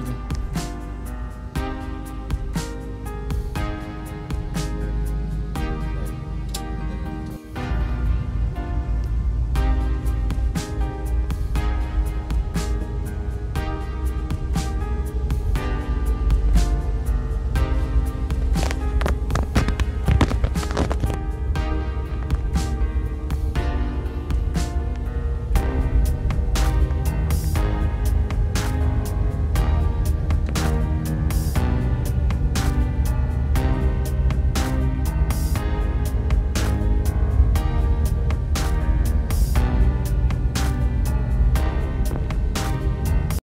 di